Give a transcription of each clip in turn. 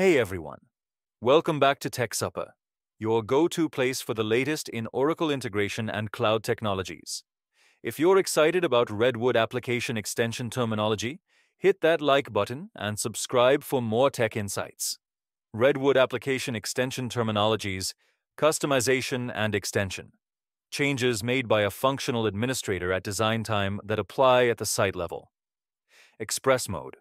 Hey everyone. Welcome back to Tech Supper, your go-to place for the latest in Oracle integration and cloud technologies. If you're excited about Redwood application extension terminology, hit that like button and subscribe for more tech insights. Redwood application extension terminologies, customization and extension. Changes made by a functional administrator at design time that apply at the site level. Express mode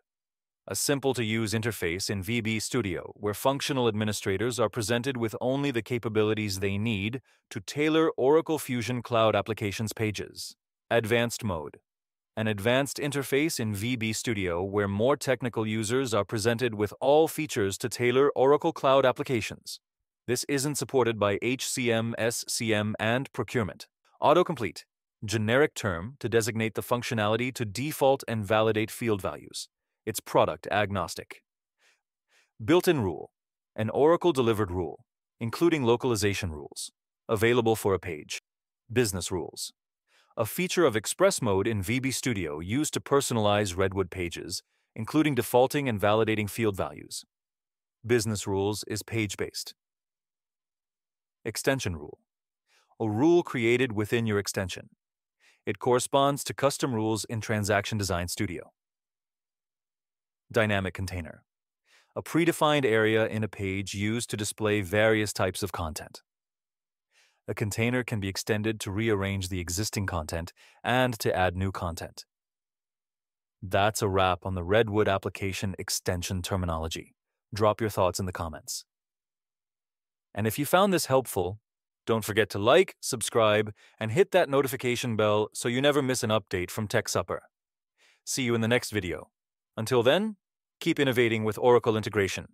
a simple-to-use interface in VB Studio where functional administrators are presented with only the capabilities they need to tailor Oracle Fusion Cloud Applications pages. Advanced Mode An advanced interface in VB Studio where more technical users are presented with all features to tailor Oracle Cloud applications. This isn't supported by HCM, SCM, and procurement. Autocomplete Generic term to designate the functionality to default and validate field values. It's product agnostic. Built-in rule, an Oracle-delivered rule, including localization rules, available for a page. Business rules, a feature of Express Mode in VB Studio used to personalize Redwood pages, including defaulting and validating field values. Business rules is page-based. Extension rule, a rule created within your extension. It corresponds to custom rules in Transaction Design Studio. Dynamic container. A predefined area in a page used to display various types of content. A container can be extended to rearrange the existing content and to add new content. That's a wrap on the Redwood application extension terminology. Drop your thoughts in the comments. And if you found this helpful, don't forget to like, subscribe, and hit that notification bell so you never miss an update from Tech Supper. See you in the next video. Until then, keep innovating with Oracle integration.